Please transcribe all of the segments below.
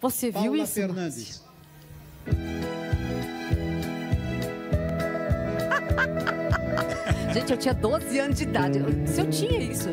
Você viu Paula isso? Fernandes. Gente, eu tinha 12 anos de idade. Se eu tinha isso.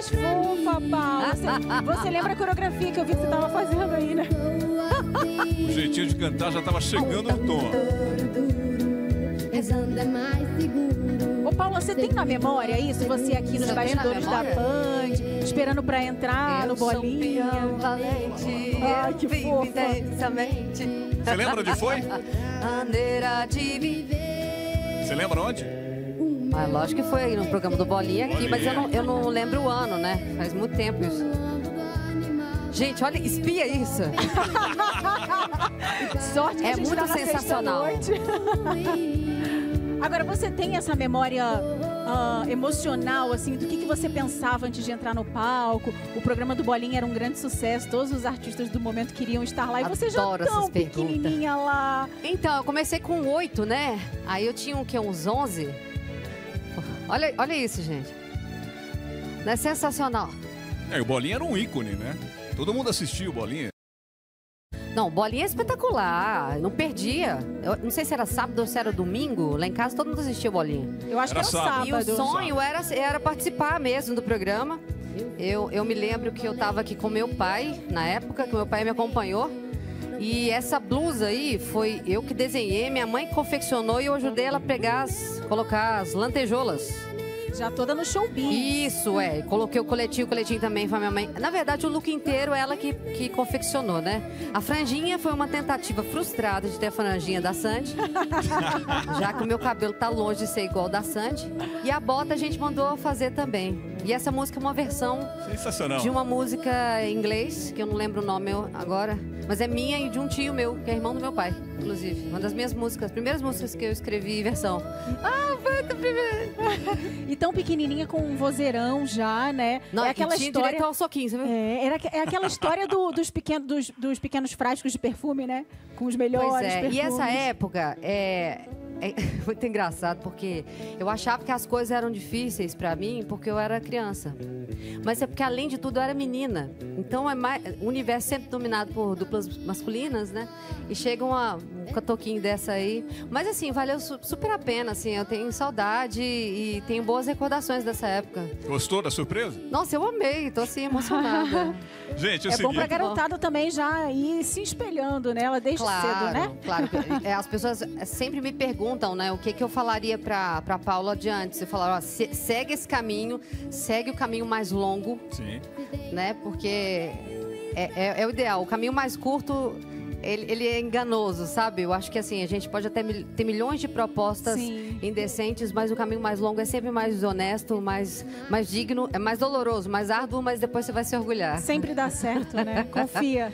Mais fofa, Paula. Você, você lembra a coreografia que eu vi que você tava fazendo aí, né? O jeitinho de cantar já tava chegando no tom. Ô, Paula, você tem na memória isso? Você aqui nos bastidores da? Band, esperando pra entrar no sou valente. Ai, que fofa. intensamente. Você lembra onde foi? Maneira de viver. Você lembra onde? Ah, lógico que foi aí no programa do Bolinha aqui, mas eu não, eu não lembro o ano, né? Faz muito tempo isso. Gente, olha, espia isso. Sorte que É a gente muito tá na sensacional. sexta-noite. Agora, você tem essa memória ah, emocional, assim, do que, que você pensava antes de entrar no palco? O programa do Bolinha era um grande sucesso, todos os artistas do momento queriam estar lá. E você já Adoro tão essas perguntas. pequenininha lá. Então, eu comecei com oito, né? Aí eu tinha o quê? Uns 11? Olha, olha isso, gente. Não é sensacional. É, o Bolinha era um ícone, né? Todo mundo assistia o Bolinha. Não, bolinha é espetacular. Não perdia. Eu não sei se era sábado ou se era domingo. Lá em casa todo mundo assistia bolinha. Eu acho Era que era sábado. E o sábado. sonho era, era participar mesmo do programa. Eu, eu me lembro que eu estava aqui com meu pai, na época, que meu pai me acompanhou. E essa blusa aí foi eu que desenhei, minha mãe confeccionou e eu ajudei ela a pegar, as, colocar as lantejoulas. Já toda no showbiz. Isso, é. Coloquei o coletinho, o coletinho também foi minha mãe. Na verdade, o look inteiro ela que, que confeccionou, né? A franjinha foi uma tentativa frustrada de ter a franjinha da Sandy. já que o meu cabelo tá longe de ser igual da Sandy. E a bota a gente mandou fazer também. E essa música é uma versão Sensacional. de uma música em inglês, que eu não lembro o nome agora. Mas é minha e de um tio meu, que é irmão do meu pai, inclusive. Uma das minhas músicas, as primeiras músicas que eu escrevi em versão. Ah, foi a primeira. E tão pequenininha com um vozeirão já, né? Não, é aquela tinha história... direito ao soquinho, você viu? É, era, é aquela história do- dos, pequenos, dos, dos pequenos frascos de perfume, né? Com os melhores Pois é, perfumes. e essa época é, é muito engraçado, porque eu achava que as coisas eram difíceis pra mim porque eu era criança. Mas é porque, além de tudo, eu era menina. Então, é mais, o universo sempre dominado por duplas masculinas, né? E chega uma, um catoquinho dessa aí. Mas, assim, valeu su- super a pena, assim. Eu tenho saudade e tenho boas recordações dessa época. Gostou da surpresa? Nossa, eu amei, tô, assim, emocionada. Gente, é É bom pra garotada também já ir se espelhando nela desde cedo, né? Claro, É, as pessoas sempre me perguntam, né, o que, que eu falaria pra, pra Paula adiante. Você falar, ó, se- segue esse caminho, segue o caminho mais longo, Sim. né? Porque é, é- é o ideal. O caminho mais curto, ele, ele é enganoso, sabe? Eu acho que assim, a gente pode até mil- ter milhões de propostas Sim. indecentes, mas o caminho mais longo é sempre mais honesto, mais, mais digno, é mais doloroso, mais árduo, mas depois você vai se orgulhar. Sempre dá certo, né? Confia.